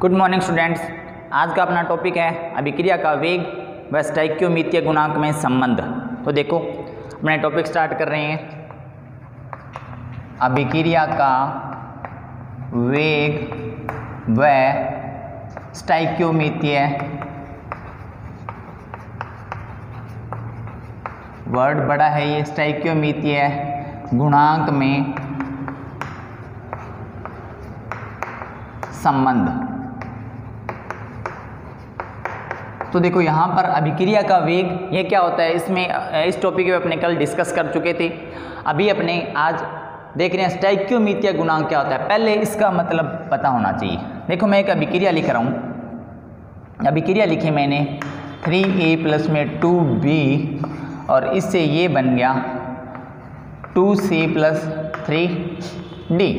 Good morning students आज का अपना टॉपिक है अभिक्रिया का वेग व स्टाइक्योमितीय गुणांक में संबंध। तो देखो, अपने टॉपिक स्टार्ट कर रहे हैं। अभिक्रिया का वेग व स्टाइक्योमितीय वर्ड बड़ा है ये स्टाइक्योमितीय गुणांक में संबंध। तो देखो यहाँ पर अभिक्रिया का वेग ये क्या होता है? इसमें इस टॉपिक पे अपने कल डिस्कस कर चुके थे। अभी अपने आज देख रहे हैं स्टाइक्योमीतिया गुणांक क्या होता है? पहले इसका मतलब पता होना चाहिए। देखो मैं एक अभिक्रिया लिख रहा हूँ। अभिक्रिया लिखी मैंने थ्री ए प्लस में टू बी और इससे ये बन गया two C plus three D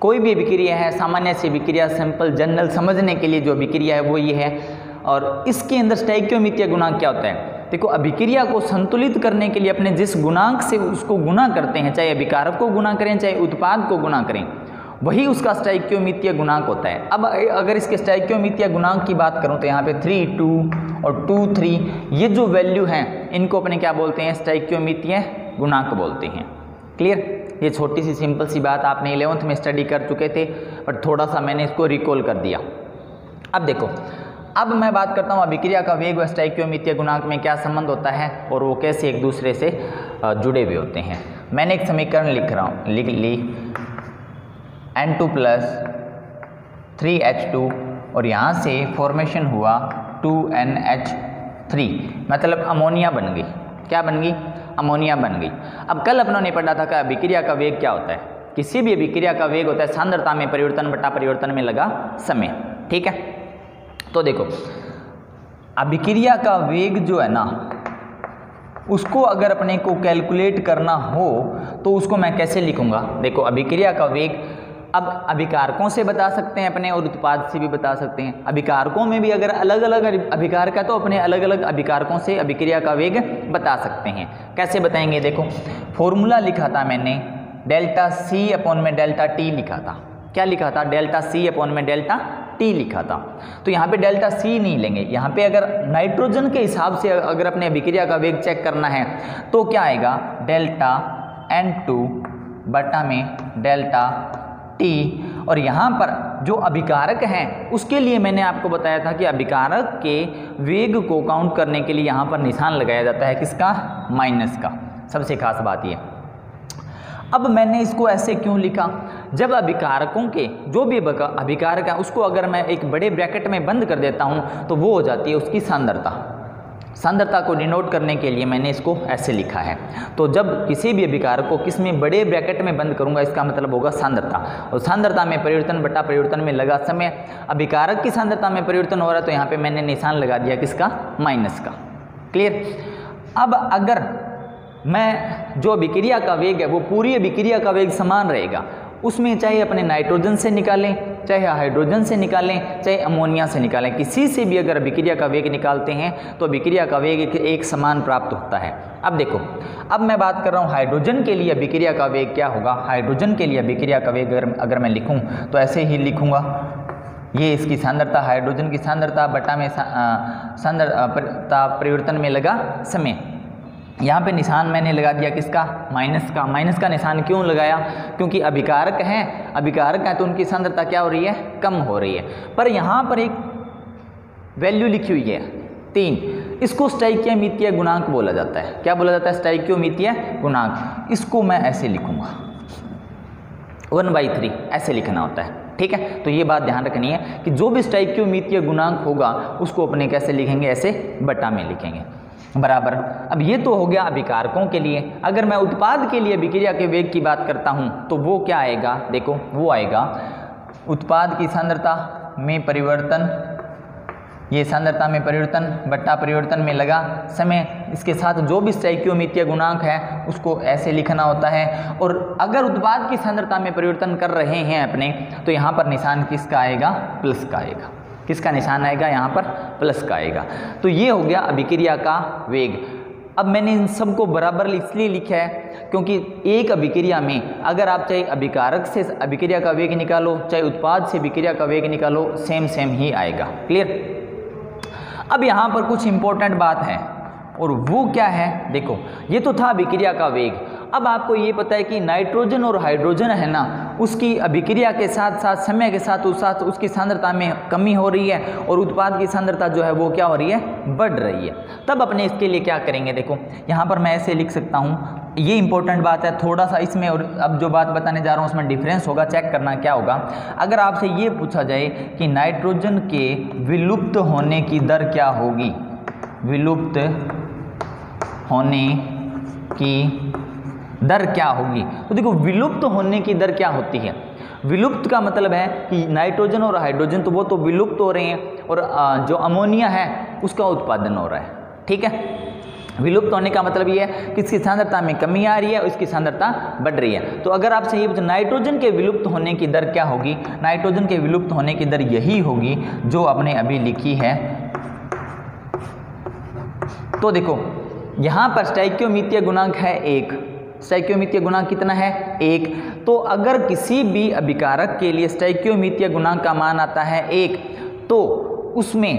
कोई भी अभिक्रिया है, सामान्य से अभिक्रिया सिंपल जनरल समझने के लिए जो अभिक्रिया है, वो ये है और इसके अंदर स्टैक्योमितीय गुणांक क्या होता है? देखो, अभिक्रिया को संतुलित करने के लिए अपने जिस गुणांक से उसको गुना करते हैं, चाहे अभिकारक को गुना करें, चाहे उत्पाद को गुना करें, वही उसका स्टाइक्योमितीय गुणांक होता है। अब अगर इसके स्टाइक्योमितीय गुणांक की बात करूँ तो यहाँ पे थ्री टू और टू थ्री ये जो वैल्यू हैं, इनको अपने क्या बोलते हैं? स्टाइक्योमितीय गुणांक बोलते हैं। क्लियर ये छोटी सी सिंपल सी बात आपने इलेवंथ में स्टडी कर चुके थे बट थोड़ा सा मैंने इसको रिकॉल कर दिया। अब देखो अब मैं बात करता हूँ अभिक्रिया का वेग व स्टाइक्योमितीय गुणांक में क्या संबंध होता है और वो कैसे एक दूसरे से जुड़े हुए होते हैं। मैंने एक समीकरण लिख रहा हूँ, लिख ली। N two plus three H two और यहाँ से फॉर्मेशन हुआ टू एन एच थ्री मतलब अमोनिया बन गई। क्या बन गई? अमोनिया बन गई। अब कल अपनों ने पढ़ा था कि अभिक्रिया का वेग क्या होता है। किसी भी अभिक्रिया का वेग होता है, सांद्रता में परिवर्तन बटा परिवर्तन में लगा समय। ठीक है? तो देखो, अभिक्रिया का वेग जो है ना, उसको अगर अपने को कैलकुलेट करना हो तो उसको मैं कैसे लिखूँगा? देखो, अभिक्रिया का वेग, अब अभिकारकों से बता सकते हैं अपने और उत्पाद से भी बता सकते हैं। अभिकारकों में भी अगर अलग अलग अभिकार का तो अपने अलग अलग अभिकारकों से अभिक्रिया का वेग बता सकते हैं। कैसे बताएँगे? देखो फॉर्मूला लिखा था मैंने डेल्टा सी अपॉन में डेल्टा टी लिखा था। क्या लिखा था? डेल्टा सी अपॉन में डेल्टा टी लिखा था। तो यहाँ पे डेल्टा सी नहीं लेंगे। यहाँ पे अगर नाइट्रोजन के हिसाब से अगर अपने अभिक्रिया का वेग चेक करना है तो क्या आएगा? डेल्टा एन टू बटा में डेल्टा टी। और यहाँ पर जो अभिकारक हैं, उसके लिए मैंने आपको बताया था कि अभिकारक के वेग को काउंट करने के लिए यहाँ पर निशान लगाया जाता है किसका? माइनस का। सबसे खास बात ये। अब मैंने इसको ऐसे क्यों लिखा? जब अभिकारकों के जो भी अभिकारक हैं, उसको अगर मैं एक बड़े ब्रैकेट में बंद कर देता हूँ तो वो हो जाती है उसकी सांद्रता। सांद्रता को डिनोट करने के लिए मैंने इसको ऐसे लिखा है। तो जब किसी भी अभिकारक को किसमें बड़े ब्रैकेट में बंद करूँगा, इसका मतलब होगा सांद्रता। और सांद्रता में परिवर्तन बटा परिवर्तन में लगा समय। अभिकारक की सांद्रता में परिवर्तन हो रहा है तो यहाँ पे मैंने निशान लगा दिया किसका? माइनस का। क्लियर? अब अगर मैं जो अभिक्रिया का वेग है वो पूरी अभिक्रिया का वेग समान रहेगा। उसमें चाहे अपने नाइट्रोजन से निकालें चाहे हाइड्रोजन से निकालें चाहे अमोनिया से निकालें किसी से भी अगर अभिक्रिया का वेग निकालते हैं तो अभिक्रिया का वेग एक, समान प्राप्त होता है। अब देखो अब मैं बात कर रहा हूँ हाइड्रोजन के लिए अभिक्रिया का वेग क्या होगा? हाइड्रोजन के लिए अभिक्रिया का वेग अगर अगर मैं लिखूँ तो ऐसे ही लिखूँगा। ये इसकी सांद्रता हाइड्रोजन की सांद्रता बटा में सांद्रता परिवर्तन में लगा समय। यहाँ पे निशान मैंने लगा दिया किसका? माइनस का। माइनस का निशान क्यों लगाया? क्योंकि अभिकारक हैं। अभिकारक हैं तो उनकी सांद्रता क्या हो रही है? कम हो रही है। पर यहाँ पर एक वैल्यू लिखी हुई है। तीन, इसको स्टाइक्योमितीय गुणांक बोला जाता है। क्या बोला जाता है? स्टाइक्योमितीय गुणांक। इसको मैं ऐसे लिखूँगा। वन बाई थ्री ऐसे लिखना होता है। ठीक है? तो ये बात ध्यान रखनी है कि जो भी स्टाइक्योमितीय गुणांक होगा, उसको अपने कैसे लिखेंगे? ऐसे बटा में लिखेंगे। बराबर। अब ये तो हो गया अभिकारकों के लिए। अगर मैं उत्पाद के लिए अभिक्रिया के वेग की बात करता हूँ तो वो क्या आएगा? देखो, वो आएगा उत्पाद की सांद्रता में परिवर्तन। ये सांद्रता में परिवर्तन, बट्टा परिवर्तन में लगा समय। इसके साथ जो भी स्टैक्योमितीय गुणांक है, उसको ऐसे लिखना होता है। और अगर उत्पाद की सांद्रता में परिवर्तन कर रहे हैं अपने तो यहाँ पर निशान किसका आएगा? प्लस का आएगा। किसका निशान आएगा? यहाँ पर प्लस का आएगा। तो ये हो गया अभिक्रिया का वेग। अब मैंने इन सबको बराबर इसलिए लिखा है क्योंकि एक अभिक्रिया में अगर आप चाहे अभिकारक से अभिक्रिया का वेग निकालो, चाहे उत्पाद से अभिक्रिया का वेग निकालो सेम सेम ही आएगा। क्लियर अब यहाँ पर कुछ इंपॉर्टेंट बात है। और वो क्या है? देखो, ये तो था अभिक्रिया का वेग। अब आपको ये पता है कि नाइट्रोजन और हाइड्रोजन है ना, उसकी अभिक्रिया के साथ साथ, समय के साथ, उस साथ, उसकी सांद्रता में कमी हो रही है और उत्पाद की सांद्रता जो है वो क्या हो रही है? बढ़ रही है। तब अपने इसके लिए क्या करेंगे देखो, यहाँ पर मैं ऐसे लिख सकता हूँ, ये इंपॉर्टेंट बात है थोड़ा सा इसमें और अब जो बात बताने जा रहा हूँ, उसमें डिफरेंस होगा चेक करना क्या होगा। अगर आपसे ये पूछा जाए कि नाइट्रोजन के विलुप्त होने की दर क्या होगी? विलुप्त होने की दर क्या होगी? तो देखो, विलुप्त होने की दर क्या होती है? विलुप्त का मतलब है कि नाइट्रोजन और हाइड्रोजन तो वो तो विलुप्त हो रहे हैं और जो अमोनिया है, उसका उत्पादन हो रहा है। ठीक है? विलुप्त होने का मतलब ये है कि इसकी सांद्रता में कमी आ रही है इसकी सांद्रता बढ़ रही है। तो अगर आपसे ये पूछे, नाइट्रोजन के विलुप्त होने की दर क्या होगी? नाइट्रोजन के विलुप्त होने की दर यही होगी जो आपने अभी लिखी है। तो देखो, यहाँ पर स्टाइक्योमितीय गुणांक है एक। स्टाइक्योमितीय गुणांक कितना है? एक। तो अगर किसी भी अभिकारक के लिए स्टैक्योमितीय गुणांक का मान आता है एक तो उसमें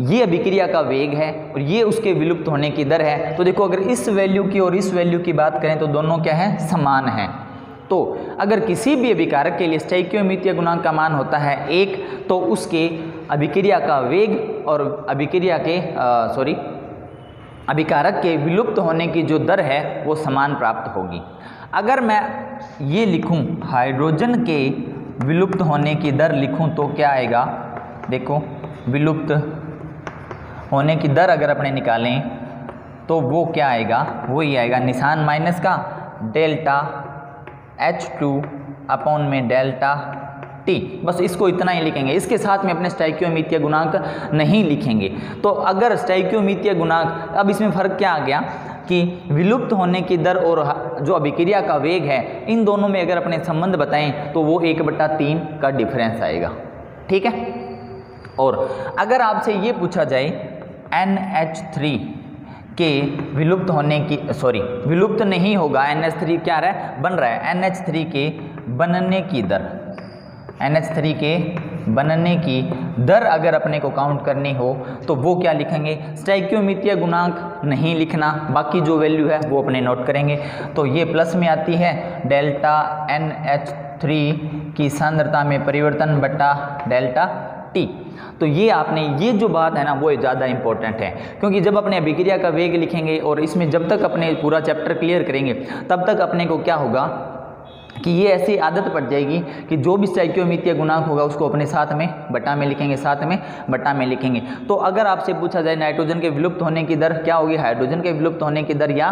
ये अभिक्रिया का वेग है और ये उसके विलुप्त होने की दर है। तो देखो, अगर इस वैल्यू की और इस वैल्यू की बात करें तो दोनों क्या है? समान है। तो अगर किसी भी अभिकारक के लिए स्टैक्योमितीय गुणांक का मान होता है एक तो उसके अभिक्रिया का वेग और अभिक्रिया के सॉरी अभिकारक के विलुप्त होने की जो दर है, वो समान प्राप्त होगी। अगर मैं ये लिखूं, हाइड्रोजन के विलुप्त होने की दर लिखूं तो क्या आएगा? देखो, विलुप्त होने की दर अगर अपने निकालें तो वो क्या आएगा? वो ही आएगा निशान माइनस का डेल्टा एच टू अपॉन में डेल्टा टी, बस इसको इतना ही लिखेंगे। इसके साथ में अपने स्टाइक्योमितीय गुणांक नहीं लिखेंगे। तो अगर स्टाइक्योमितीय गुणांक, अब इसमें फ़र्क क्या आ गया कि विलुप्त होने की दर और जो अभिक्रिया का वेग है, इन दोनों में अगर अपने संबंध बताएँ तो वो एक बट्टा तीन का डिफरेंस आएगा। ठीक है? और अगर आपसे ये पूछा जाए एन एच थ्री के विलुप्त होने की सॉरी विलुप्त नहीं होगा एन एच थ्री क्या रहा है? बन रहा है। एन एच थ्री के बनने की दर। एन एच थ्री के बनने की दर अगर अपने को काउंट करनी हो तो वो क्या लिखेंगे? स्टाइक्योमितीय गुणांक नहीं लिखना। बाकी जो वैल्यू है, वो अपने नोट करेंगे। तो ये प्लस में आती है डेल्टा एन एच थ्री की सांद्रता में परिवर्तन बटा डेल्टा टी तो ये आपने, ये जो बात है ना, वो ज़्यादा इंपॉर्टेंट है। क्योंकि जब अपने अभिक्रिया का वेग लिखेंगे और इसमें जब तक अपने पूरा चैप्टर क्लियर करेंगे, तब तक अपने को क्या होगा? कि ये ऐसी आदत पड़ जाएगी कि जो भी स्टाइक्योमितीय गुणांक होगा उसको अपने साथ में, बटा में लिखेंगे, साथ में, बटा में लिखेंगे। तो अगर आपसे पूछा जाए नाइट्रोजन के विलुप्त होने की दर क्या होगी, हाइड्रोजन के विलुप्त होने की दर या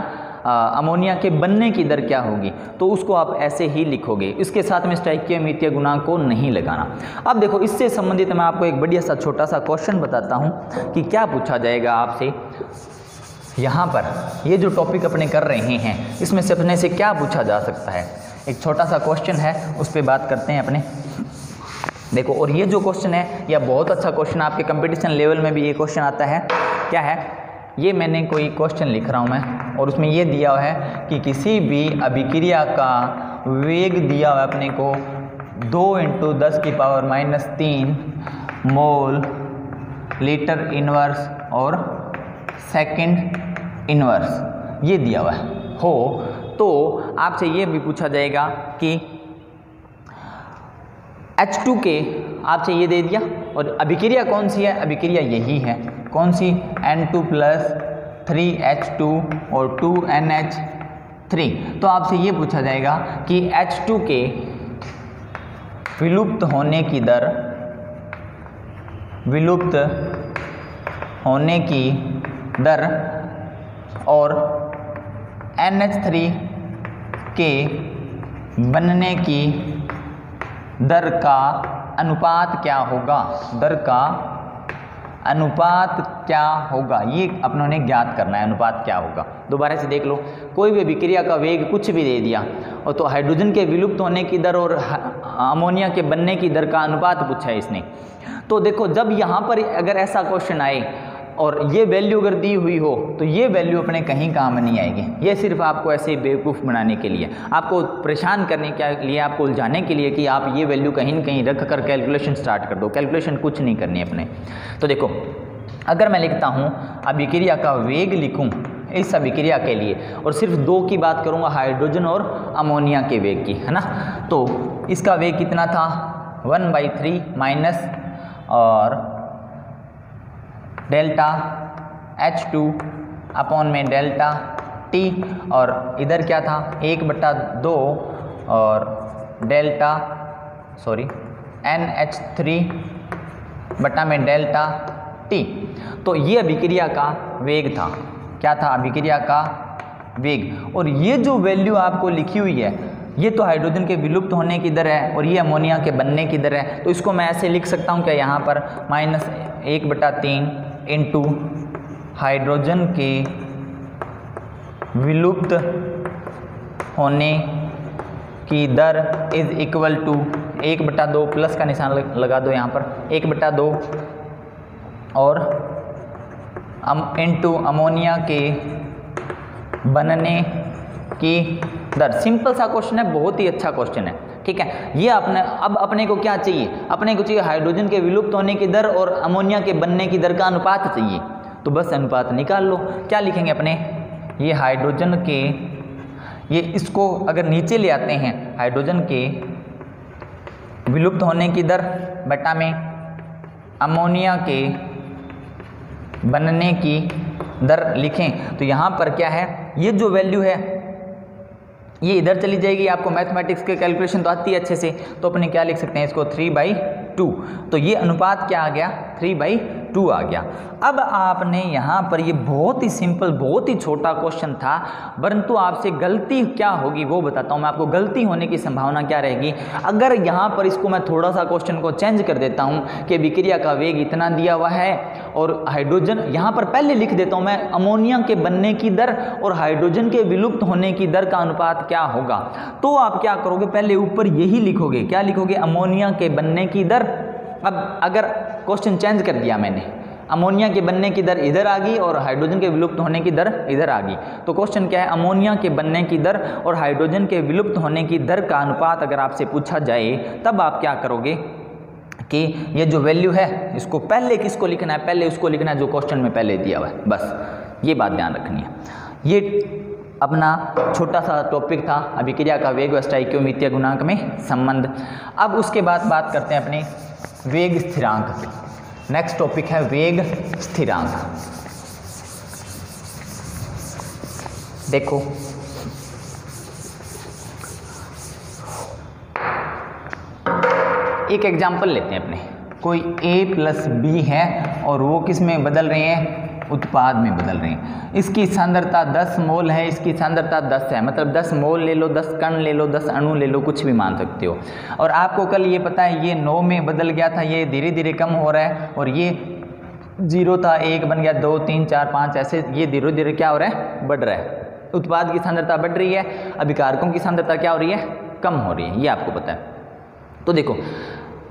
अमोनिया के बनने की दर क्या होगी तो उसको आप ऐसे ही लिखोगे। इसके साथ में स्टाइक्योमितीय गुणांक को नहीं लगाना। अब देखो, इससे संबंधित मैं आपको एक बढ़िया सा छोटा सा क्वेश्चन बताता हूँ कि क्या पूछा जाएगा आपसे। यहाँ पर ये जो टॉपिक अपने कर रहे हैं, इसमें से अपने से क्या पूछा जा सकता है? एक छोटा सा क्वेश्चन है, उस पर बात करते हैं अपने। देखो, और ये जो क्वेश्चन है, यह बहुत अच्छा क्वेश्चन आपके कंपटीशन लेवल में भी ये क्वेश्चन आता है। क्या है? ये मैंने कोई क्वेश्चन लिख रहा हूँ मैं, और उसमें ये दिया हुआ है कि किसी भी अभिक्रिया का वेग दिया हुआ है अपने को दो इंटू दस की पावर माइनस तीन मोल लीटर इनवर्स और सेकंड इनवर्स ये दिया हुआ है। हो तो आपसे ये भी पूछा जाएगा कि H2 के आपसे ये दे दिया, और अभिक्रिया कौन सी है? अभिक्रिया यही है। कौन सी? N2 two plus three H two और टू एन एच थ्री तो आपसे ये पूछा जाएगा कि एच टू के विलुप्त होने की दर, विलुप्त होने की दर और NH3 के बनने की दर का अनुपात क्या होगा? दर का अनुपात क्या होगा? ये अपनों ने ज्ञात करना है, अनुपात क्या होगा? दोबारा से देख लो। कोई भी विक्रिया का वेग कुछ भी दे दिया, और तो हाइड्रोजन के विलुप्त होने की दर और अमोनिया के बनने की दर का अनुपात पूछा है इसने। तो देखो, जब यहाँ पर अगर ऐसा क्वेश्चन आए और ये वैल्यू अगर दी हुई हो तो ये वैल्यू अपने कहीं काम नहीं आएगी। ये सिर्फ़ आपको ऐसे बेवकूफ़ बनाने के लिए। आपको परेशान करने के लिए, आपको उलझाने के लिए कि आप ये वैल्यू कहीं न कहीं रख कर कैलकुलेशन स्टार्ट कर दो। कैलकुलेशन कुछ नहीं करनी अपने। तो देखो, अगर मैं लिखता हूँ अभिक्रिया का वेग लिखूँ इस अभिक्रिया के लिए, और सिर्फ़ दो की बात करूँगा हाइड्रोजन और अमोनिया के वेग की, है ना? तो इसका वेग कितना था? वन बाई थ्री माइनस और डेल्टा एच टू अपॉन में डेल्टा टी और इधर क्या था? एक बट्टा दो और delta sorry N H three बट्टा में डेल्टा टी तो ये अभिक्रिया का वेग था। क्या था? अभिक्रिया का वेग। और ये जो वैल्यू आपको लिखी हुई है, ये तो हाइड्रोजन के विलुप्त होने की दर है और ये अमोनिया के बनने की दर है। तो इसको मैं ऐसे लिख सकता हूँ क्या? यहाँ पर माइनस एक बटा तीन इंटू हाइड्रोजन के विलुप्त होने की दर इज़ इक्वल टू एक बटा दो प्लस का निशान लगा दो यहाँ पर। एक बटा दो और अम इंटू अमोनिया के बनने की दर। सिंपल सा क्वेश्चन है, बहुत ही अच्छा क्वेश्चन है। ठीक है? ये अपने अब अपने को क्या चाहिए? अपने को चाहिए हाइड्रोजन के विलुप्त होने की दर और अमोनिया के बनने की दर का अनुपात चाहिए। तो बस अनुपात निकाल लो। क्या लिखेंगे अपने? ये हाइड्रोजन के ये इसको अगर नीचे ले आते हैं हाइड्रोजन के विलुप्त होने की दर बटा में अमोनिया के बनने की दर लिखें। तो यहाँ पर क्या है? ये जो वैल्यू है ये इधर चली जाएगी आपको मैथमेटिक्स के कैलकुलेशन तो आती है अच्छे से तो अपने क्या लिख सकते हैं इसको? थ्री बाई टू तो ये अनुपात क्या आ गया? थ्री बाई टू आ गया। अब आपने यहाँ पर ये बहुत ही सिंपल, बहुत ही छोटा क्वेश्चन था, परंतु आपसे गलती क्या होगी वो बताता हूँ मैं आपको। गलती होने की संभावना क्या रहेगी? अगर यहाँ पर इसको मैं थोड़ा सा क्वेश्चन को चेंज कर देता हूँ कि विक्रिया का वेग इतना दिया हुआ है और हाइड्रोजन, यहाँ पर पहले लिख देता हूँ मैं, अमोनिया के बनने की दर और हाइड्रोजन के विलुप्त होने की दर का अनुपात क्या होगा? तो आप क्या करोगे? पहले ऊपर यही लिखोगे। क्या लिखोगे? अमोनिया के बनने की दर अब अगर क्वेश्चन चेंज कर दिया मैंने अमोनिया के बनने की दर इधर आ गई और हाइड्रोजन के विलुप्त होने की दर इधर आ गई। तो क्वेश्चन क्या है? अमोनिया के बनने की दर और हाइड्रोजन के विलुप्त होने की दर का अनुपात अगर आपसे पूछा जाए, तब आप क्या करोगे? कि ये जो वैल्यू है, इसको पहले किसको लिखना है? पहले उसको लिखना है जो क्वेश्चन में पहले दिया हुआ है। बस, ये बात ध्यान रखनी है। ये अपना छोटा सा टॉपिक था, अभिक्रिया का वेग व स्टाइक्योमित्या गुणांक में संबंध। अब उसके बाद बात करते हैं अपने वेग स्थिरांक। नेक्स्ट टॉपिक है वेग स्थिरांक। देखो। एक एग्जांपल लेते हैं अपने। कोई ए प्लस बी है और वो किसमें बदल रहे हैं? उत्पाद में बदल रहे हैं। इसकी सांद्रता 10 मोल है, इसकी सांद्रता 10 है। मतलब 10 मोल ले लो 10 कण ले लो 10 अणु ले लो, कुछ भी मान सकते हो। और आपको कल ये पता है, ये 9 में बदल गया था, ये धीरे धीरे कम हो रहा है और ये ज़ीरो था, एक बन गया, दो, तीन, चार, पाँच, ऐसे ये धीरे धीरे क्या हो रहा है? बढ़ रहा है। उत्पाद की सांद्रता बढ़ रही है, अभिकारकों की सांद्रता क्या हो रही है? कम हो रही है, ये आपको पता है। तो देखो,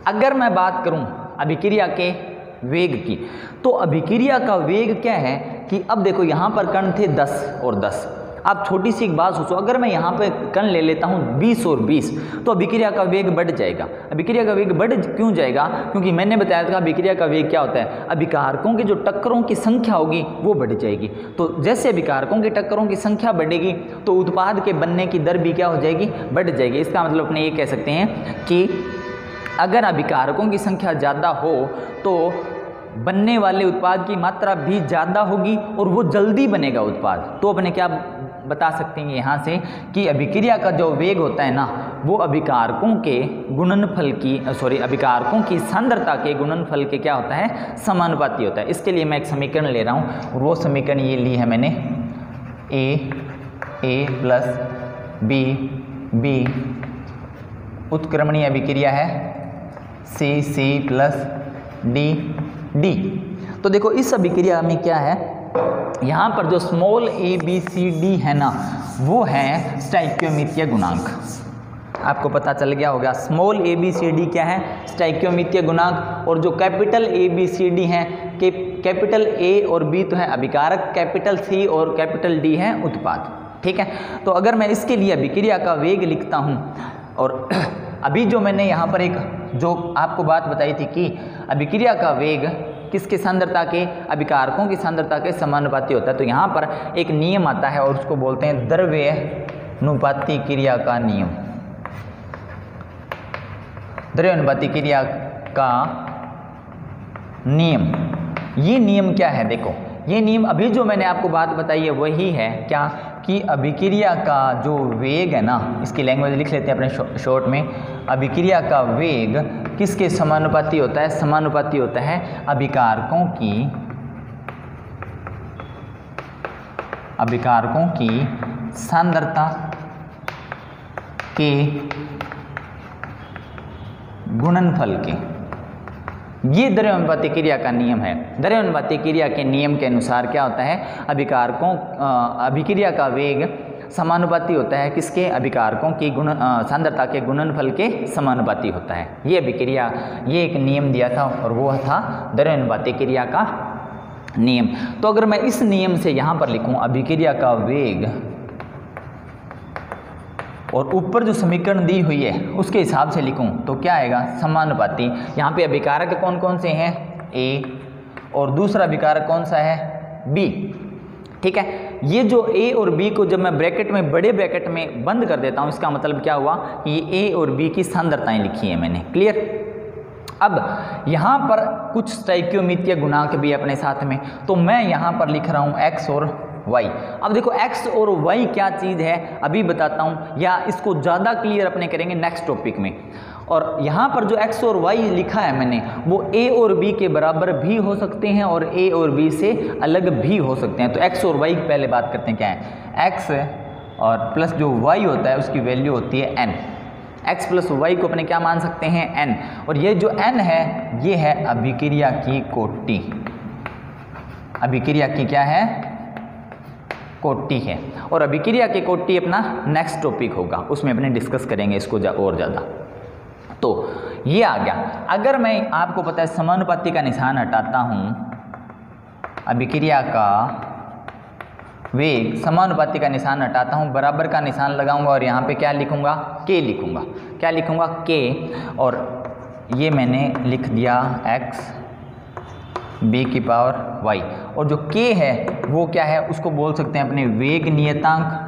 अगर मैं बात करूँ अभिक्रिया के वेग की। तो अभिक्रिया का वेग क्या है कि अब देखो यहाँ पर कण थे 10 और 10 आप छोटी सी एक बात सोचो, अगर मैं यहाँ पे कण ले लेता हूँ 20 और 20 तो अभिक्रिया का वेग बढ़ जाएगा। अभिक्रिया का वेग बढ़ क्यों जाएगा? क्योंकि मैंने बताया था अभिक्रिया का वेग क्या होता है? अभिकारकों की जो टक्करों की संख्या होगी, वो बढ़ जाएगी। तो जैसे अभिकारकों की टक्करों की संख्या बढ़ेगी तो उत्पाद के बनने की दर भी क्या हो जाएगी? बढ़ जाएगी। इसका मतलब अपने ये कह सकते हैं कि अगर अभिकारकों की संख्या ज़्यादा हो तो बनने वाले उत्पाद की मात्रा भी ज़्यादा होगी और वो जल्दी बनेगा उत्पाद। तो अपने क्या बता सकते हैं यहाँ से कि अभिक्रिया का जो वेग होता है ना, वो अभिकारकों के गुणनफल की, सॉरी, अभिकारकों की सांद्रता के गुणनफल के क्या होता है? समानुपाती होता है। इसके लिए मैं एक समीकरण ले रहा हूँ और वो समीकरण ये ली है मैंने। A A plus B B उत्क्रमणीय अभिक्रिया है। C C plus D D तो देखो, इस अभिक्रिया में क्या है? यहाँ पर जो small A B C D है ना, वो है स्टाइक्योमितीय गुणांक। आपको पता चल गया होगा small A B C D क्या है? स्टाइक्योमितीय गुणांक, और जो capital A B C D हैं, कि कैपिटल ए और बी तो है अभिकारक कैपिटल सी और कैपिटल डी है उत्पाद। ठीक है? तो अगर मैं इसके लिए अभिक्रिया का वेग लिखता हूँ, और अभी जो मैंने यहाँ पर एक जो आपको बात बताई थी कि अभिक्रिया का वेग किसके सांद्रता के, अभिकारकों की सांद्रता के समानुपाती होता है। तो यहाँ पर एक नियम आता है और उसको बोलते हैं द्रव्य अनुपाती क्रिया का नियम। द्रव्य अनुपाती क्रिया का नियम। ये नियम क्या है? देखो ये नियम अभी जो मैंने आपको बात बताई है, वही है क्या? कि अभिक्रिया का जो वेग है ना, इसकी लैंग्वेज लिख लेते हैं अपने शॉर्ट में। अभिक्रिया का वेग किसके समानुपाती होता है? समानुपाती होता है अभिकारकों की। अभिकारकों की सांद्रता के गुणनफल के। ये द्रव्यनुपाती क्रिया का नियम है। द्रव्यनुपाती क्रिया के नियम के अनुसार क्या होता है? अभिकारकों अभिक्रिया का वेग समानुपाती होता है। किसके? अभिकारकों की गुण सांद्रता के गुणनफल के समानुपाती होता है। ये अभिक्रिया, ये एक नियम दिया था और वो था द्रव्यनुपाती क्रिया का नियम। तो अगर मैं इस नियम से यहाँ पर लिखूँ, अभिक्रिया का वेग और ऊपर जो समीकरण दी हुई है, उसके हिसाब से लिखूं तो क्या आएगा? समानुपाती। यहाँ पे अभिकारक कौन कौन से हैं? ए और दूसरा अभिकारक कौन सा है? बी ठीक है? ये जो ए और बी को जब मैं ब्रैकेट में, बड़े ब्रैकेट में बंद कर देता हूँ, इसका मतलब क्या हुआ? कि ये ए और बी की सांद्रताएँ लिखी है मैंने। क्लियर अब, यहाँ पर कुछ स्टाइक्योमितीय गुणांक भी अपने साथ में तो मैं यहाँ पर लिख रहा हूँ एक्स और वाई अब देखो एक्स और वाई क्या चीज़ है, अभी बताता हूँ, या इसको ज़्यादा क्लियर अपने करेंगे नेक्स्ट टॉपिक में। और यहाँ पर जो एक्स और वाई लिखा है मैंने, वो ए और बी के बराबर भी हो सकते हैं और ए और बी से अलग भी हो सकते हैं। तो एक्स और वाई की पहले बात करते हैं, क्या है? एक्स और प्लस जो वाई होता है, उसकी वैल्यू होती है एन एक्स प्लस वाई को अपने क्या मान सकते हैं? एन और ये जो एन है, ये है अभिक्रिया की कोटि। अभिक्रिया की क्या है? कोटि है। और अभिक्रिया की कोटि अपना नेक्स्ट टॉपिक होगा। उसमें अपने डिस्कस करेंगे इसको जा, और ज़्यादा। तो ये आ गया। अगर मैं आपको पता है समानुपाती का निशान हटाता हूँ अभिक्रिया का वेग समानुपाती का निशान हटाता हूँ बराबर का निशान लगाऊँगा और यहाँ पे क्या लिखूँगा? के लिखूँगा। क्या लिखूँगा? के और ये मैंने लिख दिया एक्स बी की पावर वाई। और जो के है, वो क्या है? उसको बोल सकते हैं अपने वेग नियतांक।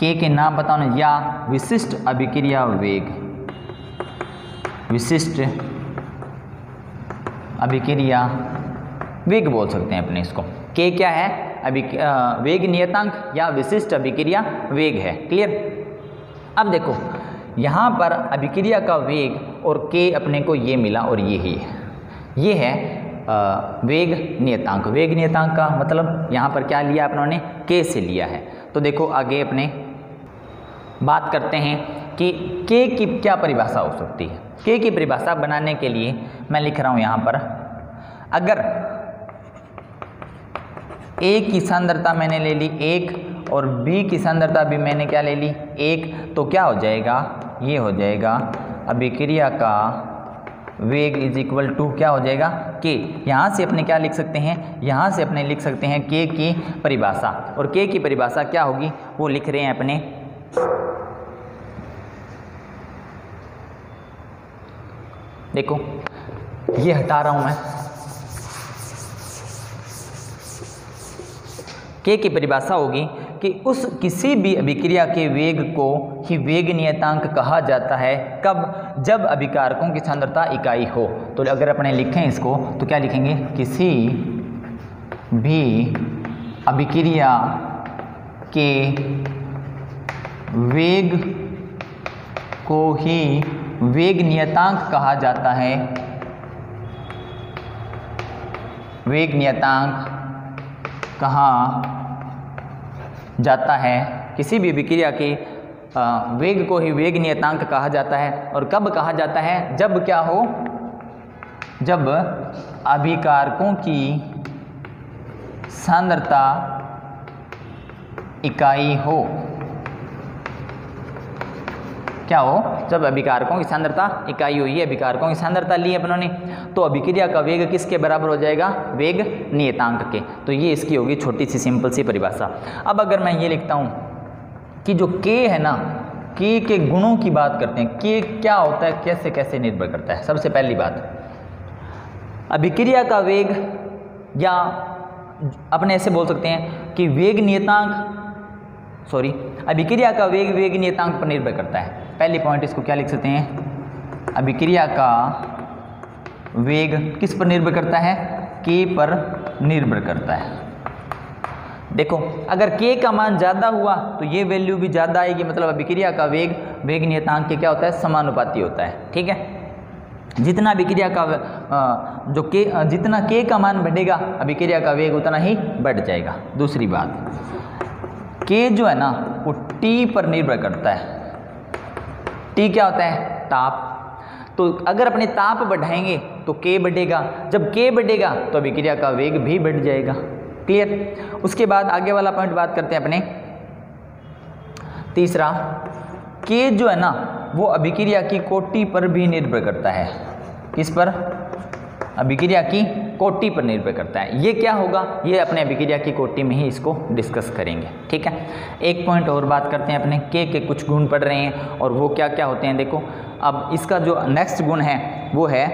के के नाम बताओ ना या विशिष्ट अभिक्रिया वेग। विशिष्ट अभिक्रिया वेग बोल सकते हैं अपने इसको। के क्या है? अभी वेग नियतांक या विशिष्ट अभिक्रिया वेग है। क्लियर अब देखो, यहाँ पर अभिक्रिया का वेग और के अपने को ये मिला और ये ही है। ये है वेग नियतांक। वेग नियतांक का मतलब यहाँ पर क्या लिया अपनों के से लिया है। तो देखो आगे अपने बात करते हैं कि के की क्या परिभाषा हो सकती है। के की परिभाषा बनाने के लिए मैं लिख रहा हूँ यहाँ पर, अगर ए की सांद्रता मैंने ले ली एक और बी की सांद्रता भी मैंने क्या ले ली एक तो क्या हो जाएगा? ये हो जाएगा अभिक्रिया का वेग इज़ इक्वल टू क्या हो जाएगा? के यहाँ से अपने क्या लिख सकते हैं? यहाँ से अपने लिख सकते हैं के की परिभाषा। और के की परिभाषा क्या होगी? वो लिख रहे हैं अपने। देखो, ये हटा रहा हूँ मैं। के की परिभाषा होगी कि उस किसी भी अभिक्रिया के वेग को ही वेग नियतांक कहा जाता है, कब? जब अभिकारकों की सांद्रता इकाई हो। तो अगर अपने लिखें इसको तो क्या लिखेंगे? किसी भी अभिक्रिया के वेग को ही वेग नियतांक कहा जाता है। वेग नियतांक कहा? जाता है, किसी भी विक्रिया की वेग को ही वेग नियतांक कहा जाता है। और कब कहा जाता है? जब क्या हो? जब अभिकारकों की सांद्रता इकाई हो। क्या हो? जब अभिकारकों की सांद्रता इकाई हुई है, अभिकारकों की सांद्रता ली है अपनों ने तो अभिक्रिया का वेग किसके बराबर हो जाएगा? वेग नियतांक के। तो ये इसकी होगी छोटी सी सिंपल सी परिभाषा। अब अगर मैं ये लिखता हूँ कि जो के है ना के के गुणों की बात करते हैं के क्या होता है, कैसे कैसे निर्भर करता है? सबसे पहली बात, अभिक्रिया का वेग या, अपने ऐसे बोल सकते हैं कि वेग नियतांक सॉरी अभिक्रिया का वेग वेग नियतांक पर निर्भर करता है। पहली पॉइंट इसको क्या लिख सकते हैं? अभिक्रिया का वेग किस पर निर्भर करता है? के पर निर्भर करता है। देखो, अगर के का मान ज़्यादा हुआ तो ये वैल्यू भी ज़्यादा आएगी। मतलब अभिक्रिया का वेग वेग नियतांक के क्या होता है? समानुपाती होता है। ठीक है? जितना अभिक्रिया का जो के जितना के का मान बढ़ेगा अभिक्रिया का वेग उतना ही बढ़ जाएगा। दूसरी बात। के जो है ना, वो टी पर निर्भर करता है। टी क्या होता है? ताप। तो अगर अपने ताप बढ़ाएँगे तो के बढ़ेगा। जब के बढ़ेगा तो अभिक्रिया का वेग भी बढ़ जाएगा। क्लियर उसके बाद आगे वाला पॉइंट बात करते हैं अपने। तीसरा के जो है ना, वो अभिक्रिया की कोटि पर भी निर्भर करता है। किस पर? अभिक्रिया की कोटि पर निर्भर करता है। ये क्या होगा? ये अपने अभिक्रिया की कोटि में ही इसको डिस्कस करेंगे, ठीक है? एक पॉइंट और बात करते हैं अपने, के के कुछ गुण पढ़ रहे हैं और वो क्या क्या होते हैं देखो। अब इसका जो नेक्स्ट गुण है, वो है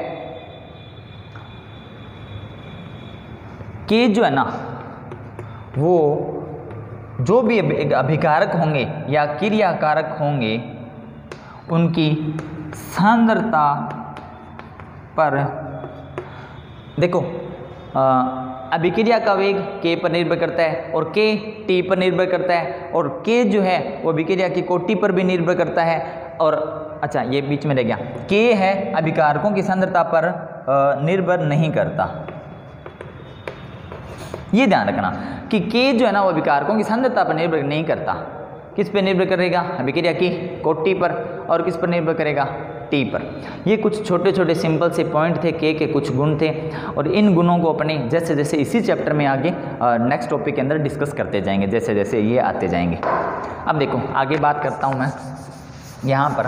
के जो है ना, वो जो भी अभिकारक होंगे या क्रियाकारक होंगे, उनकी सांद्रता पर देखो अभिक्रिया का वेग के पर निर्भर करता है और के टी पर निर्भर करता है और के जो है वो अभिक्रिया की कोटि पर भी निर्भर करता है और अच्छा ये बीच में रह गया। के है अभिकारकों की सांद्रता पर निर्भर नहीं करता। ये ध्यान रखना कि के जो है ना वो अभिकारकों की सांद्रता पर निर्भर नहीं करता। किस पर निर्भर करेगा? अभिक्रिया की कोटि पर और किस पर निर्भर करेगा? टी पर। ये कुछ छोटे छोटे सिंपल से पॉइंट थे, के के कुछ गुण थे, और इन गुणों को अपने जैसे जैसे इसी चैप्टर में आगे नेक्स्ट टॉपिक के अंदर डिस्कस करते जाएँगे जैसे जैसे ये आते जाएँगे। अब देखो, आगे बात करता हूँ मैं। यहाँ पर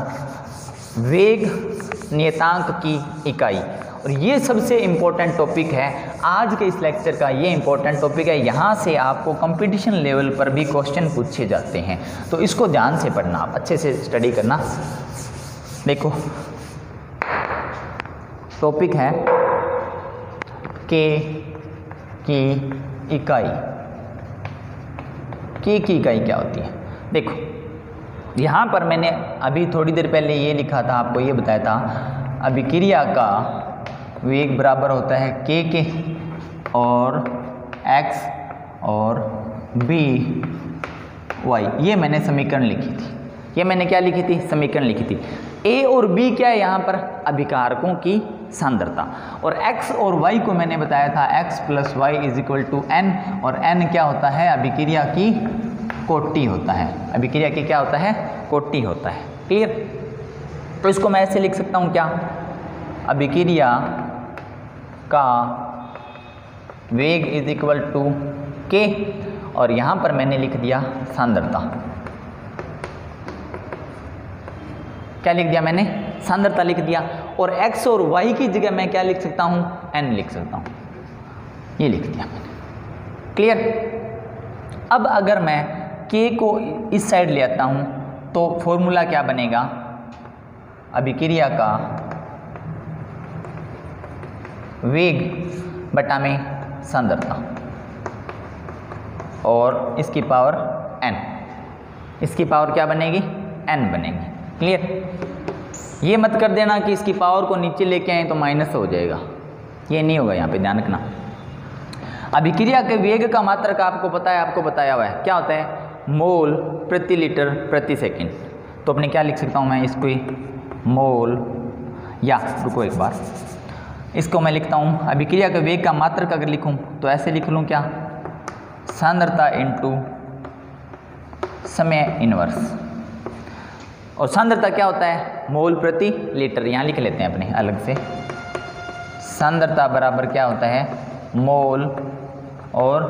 वेग नियतांक की इकाई। और ये सबसे इम्पोर्टेंट टॉपिक है। आज के इस लेक्चर का ये इम्पोर्टेंट टॉपिक है। यहाँ से आपको कंपटीशन लेवल पर भी क्वेश्चन पूछे जाते हैं। तो इसको ध्यान से पढ़ना, आप अच्छे से स्टडी करना। देखो। टॉपिक है के की इकाई। के की इकाई क्या होती है? देखो, यहाँ पर मैंने अभी थोड़ी देर पहले ये लिखा था, आपको ये बताया था, अभिक्रिया का वेग बराबर होता है के के और एक्स और बी वाई ये मैंने समीकरण लिखी थी। ये मैंने क्या लिखी थी? समीकरण लिखी थी। ए और बी क्या है? यहाँ पर अभिकारकों की सांद्रता। और x और y को मैंने बताया था, x plus Y is equal to N और n क्या होता है? अभिक्रिया की कोटि होता है। अभिक्रिया की क्या होता है? कोटि होता है। क्लियर तो इसको मैं ऐसे लिख सकता हूँ क्या? अभिक्रिया का वेग इज़ इक्वल टू के और यहाँ पर मैंने लिख दिया सांद्रता। क्या लिख दिया मैंने? सांद्रता लिख दिया। और x और y की जगह मैं क्या लिख सकता हूँ? N लिख सकता हूँ। ये लिख दिया मैंने। क्लियर अब अगर मैं k को इस साइड ले आता हूँ तो फॉर्मूला क्या बनेगा? अभिक्रिया का वेग बटा में सांद्रता और इसकी पावर n इसकी पावर क्या बनेगी? N बनेगी। क्लियर ये मत कर देना कि इसकी पावर को नीचे लेके आए तो माइनस हो जाएगा। ये नहीं होगा यहाँ पे, ध्यान रखना। अभिक्रिया के वेग का मात्रक आपको पता है, आपको बताया हुआ है। क्या होता है? मोल प्रति लीटर प्रति सेकंड। तो अपने क्या लिख सकता हूँ मैं इसको? मोल, या रुको एक बार। इसको मैं लिखता हूँ। अभिक्रिया के वेग का मात्रक अगर लिखूँ तो ऐसे लिख लूँ क्या? सांद्रता इंटू समय इनवर्स और सांद्रता क्या होता है? मोल प्रति लीटर, यहाँ लिख लेते हैं अपने अलग से। सांद्रता बराबर क्या होता है? मोल और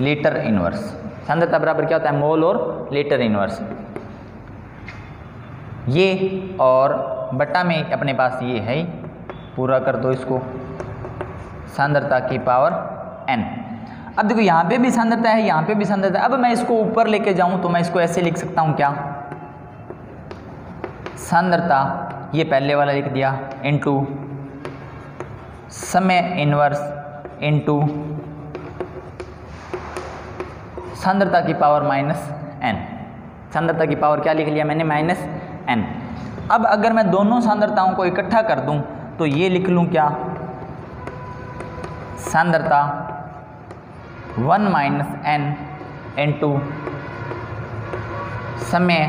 लीटर इनवर्स। सांद्रता बराबर क्या होता है? मोल और लीटर इनवर्स। ये और बट्टा में अपने पास ये है पूरा कर दो इसको। सांद्रता की पावर एन अब देखो, यहाँ पे भी सांद्रता है, यहाँ पे भी सांद्रता है। अब मैं इसको ऊपर लेके जाऊँ तो मैं इसको ऐसे लिख सकता हूँ क्या? सांद्रता, ये पहले वाला लिख दिया इनटू समय इनवर्स इनटू सांद्रता की पावर माइनस एन सांद्रता की पावर क्या लिख लिया मैंने? माइनस एन अब अगर मैं दोनों सांद्रताओं को इकट्ठा कर दूँ तो ये लिख लूँ क्या? सांद्रता वन माइनस एन इंटू समय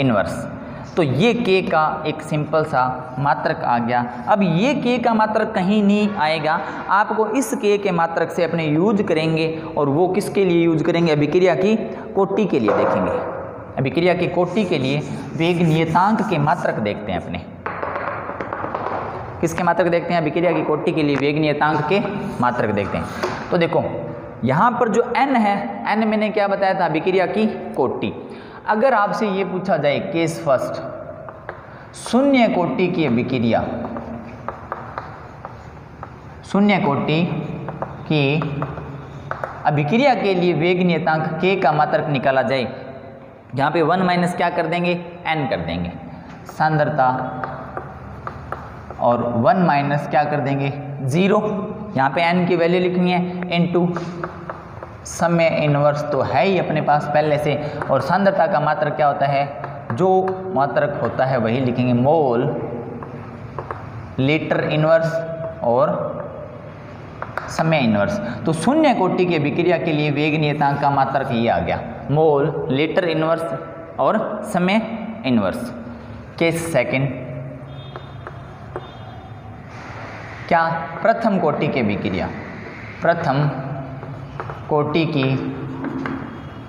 इनवर्स तो ये के का एक सिंपल सा मात्रक आ गया। अब ये के का मात्रक कहीं नहीं आएगा। आपको इस के के मात्रक से अपने यूज़ करेंगे और वो किसके लिए यूज़ करेंगे? अभिक्रिया की कोटि के लिए देखेंगे। अभिक्रिया की कोटि के लिए वेग नियतांक के मात्रक देखते हैं अपने। किसके मात्रक देखते हैं? अभिक्रिया की कोटि के लिए वेग नियतांक के मात्रक देखते हैं। तो देखो, यहाँ पर जो एन है एन मैंने क्या बताया था? अभिक्रिया की कोटि। अगर आपसे ये पूछा जाए, केस फ़र्स्ट, शून्य कोटि की अभिक्रिया। शून्य कोटि की अभिक्रिया के लिए वेग नियतांक k का मात्रक निकाला जाए यहाँ पे वन माइनस क्या कर देंगे? एन कर देंगे। सांद्रता और वन माइनस क्या कर देंगे? ज़ीरो। यहाँ पे एन की वैल्यू लिखनी है इन टू। समय इनवर्स तो है ही अपने पास पहले से। और सांद्रता का मात्रक क्या होता है? जो मात्रक होता है वही लिखेंगे मोल, लीटर इनवर्स और समय इनवर्स तो शून्य कोटि के विक्रिया के लिए वेग नियतांक का मात्रक ये आ गया। मोल, लीटर इनवर्स और समय इनवर्स केस सेकंड क्या? प्रथम कोटि के विक्रिया। प्रथम कोटि की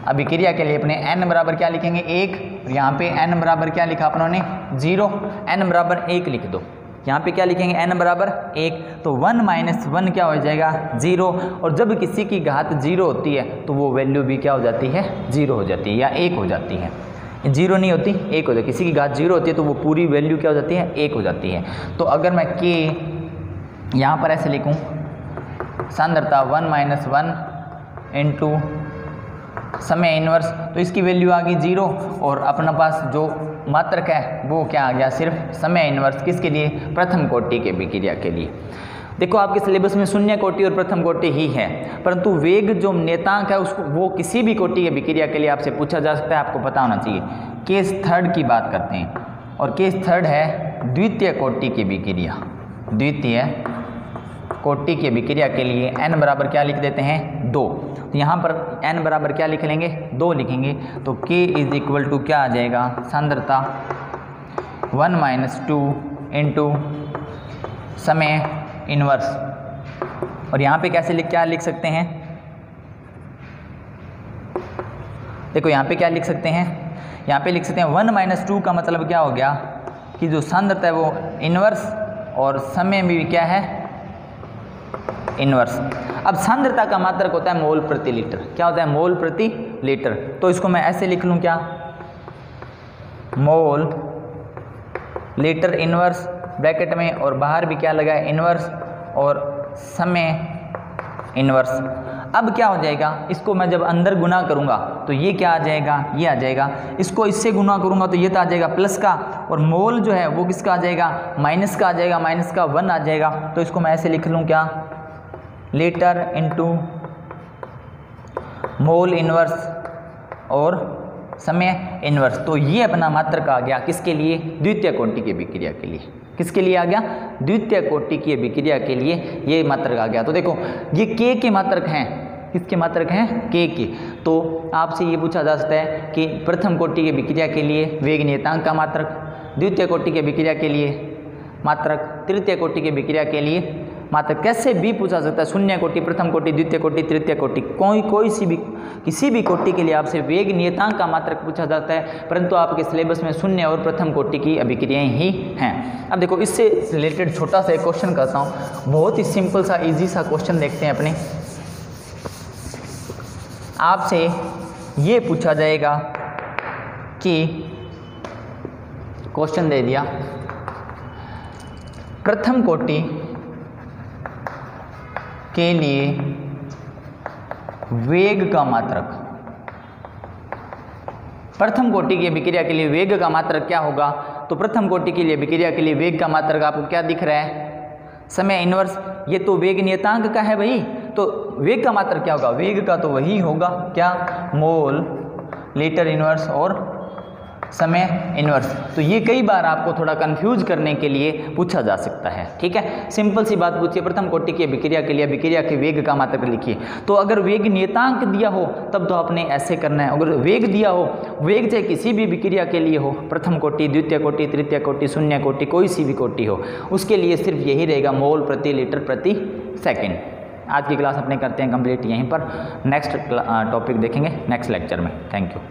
अभिक्रिया के लिए अपने n बराबर क्या लिखेंगे? एक। यहाँ पे n बराबर क्या लिखा अपनों ने? ज़ीरो। n बराबर एक लिख दो। यहाँ पे क्या लिखेंगे? n बराबर एक। तो वन माइनस वन क्या हो जाएगा? ज़ीरो। और जब किसी की घात ज़ीरो होती है तो वो वैल्यू भी क्या हो जाती है? ज़ीरो हो जाती है या एक हो जाती है। ज़ीरो नहीं होती, एक हो जाती किसी की घात ज़ीरो होती है तो वो पूरी वैल्यू क्या हो जाती है? एक हो जाती है। तो अगर मैं के यहाँ पर ऐसे लिखूँ, सांद्रता वन माइनस वन इंटू समय इनवर्स तो इसकी वैल्यू आ गई ज़ीरो और अपना पास जो मात्रक है, वो क्या आ गया सिर्फ़ समय इनवर्स किसके लिए? प्रथम कोटि के विक्रिया के लिए। देखो, आपके सिलेबस में शून्य कोटि और प्रथम कोटि ही है, परंतु वेग जो नेतांक है, उसको, वो किसी भी कोटि के विक्रिया के लिए आपसे पूछा जा सकता है, आपको पता होना चाहिए। केस थर्ड की बात करते हैं, और केस थर्ड है द्वितीय कोटि की विक्रिया। द्वितीय कोटि की विक्रिया के लिए एन बराबर क्या लिख देते हैं? दो। तो यहाँ पर n बराबर क्या लिख लेंगे? दो लिखेंगे। तो k इज़ इक्वल टू क्या आ जाएगा? सांद्रता वन माइनस टू इंटू समय इनवर्स और यहाँ पे कैसे लिख क्या लिख सकते हैं? देखो, यहाँ पे क्या लिख सकते हैं? यहाँ पे लिख सकते हैं वन माइनस टू का मतलब क्या हो गया? कि जो सांद्रता है वो इनवर्स और समय भी क्या है? इनवर्स अब सांद्रता का मात्रक होता है मोल प्रति लीटर। क्या होता है? मोल प्रति लीटर। तो इसको मैं ऐसे लिख लूँ क्या? मोल लीटर इनवर्स ब्रैकेट में और बाहर भी क्या लगा है इनवर्स और समय इनवर्स। अब क्या हो जाएगा? इसको मैं जब अंदर गुना करूँगा तो ये क्या आ जाएगा? ये आ जाएगा। इसको इससे गुना करूँगा तो ये तो आ जाएगा प्लस का। और मोल जो है, वो किसका आ जाएगा? माइनस का आ जाएगा। माइनस का वन आ जाएगा। तो इसको मैं ऐसे लिख लूँ क्या? लीटर इंटू मोल इनवर्स और समय इनवर्स तो ये अपना मात्रक आ गया। किसके लिए? द्वितीय कोटि की विक्रिया के लिए। किसके लिए आ गया? द्वितीय कोटि की विक्रिया के लिए ये मात्रक आ गया। तो देखो, ये के के मात्रक हैं। किसके मात्रक हैं? के के। तो आपसे ये पूछा जा सकता है कि प्रथम कोटि की विक्रिया के लिए वेग नियतांक का मात्रक, द्वितीय कोटि के विक्रिया के लिए मात्रक, तृतीय कोटि की विक्रिया के लिए मात्र कैसे भी पूछा सकता है, शून्य कोटि, प्रथम कोटि, द्वितीय कोटि, तृतीय कोटि, कोई कोई सी भी, किसी भी कोटि के लिए आपसे वेग नियतांक का मात्रक पूछा जाता है, परंतु आपके सिलेबस में शून्य और प्रथम कोटि की अभिक्रियाएँ ही हैं। अब देखो, इससे रिलेटेड छोटा सा एक क्वेश्चन करता हूँ। बहुत ही सिंपल सा ईजी सा क्वेश्चन देखते हैं अपने। आपसे ये पूछा जाएगा कि क्वेश्चन दे दिया। प्रथम कोटि के लिए वेग का मात्रक। प्रथम कोटि की अभिक्रिया के लिए वेग का मात्रक क्या होगा? तो प्रथम कोटि के लिए अभिक्रिया के लिए वेग का मात्रक आपको क्या दिख रहा है? समय इनवर्स, ये तो वेग नियतांक का है भाई। तो वेग का मात्रक क्या होगा? वेग का तो वही होगा। क्या? मोल, लीटर इनवर्स और समय इनवर्स तो ये कई बार आपको थोड़ा कंफ्यूज करने के लिए पूछा जा सकता है, ठीक है? सिंपल सी बात पूछिए, प्रथम कोटि की विक्रिया के लिए विक्रिया के वेग का मात्रक लिखिए। तो अगर वेग नियतांक दिया हो, तब तो आपने ऐसे करना है। अगर वेग दिया हो, वेग चाहे किसी भी विक्रिया के लिए हो, प्रथम कोटि, द्वितीय कोटि, तृतीय कोटि, शून्य कोटि, कोई सी भी कोटि हो, उसके लिए सिर्फ़ यही रहेगा मोल प्रति लीटर प्रति सेकेंड। आज की क्लास अपने करते हैं कंप्लीट यहीं पर। नेक्स्ट टॉपिक देखेंगे नेक्स्ट लेक्चर में। Thank you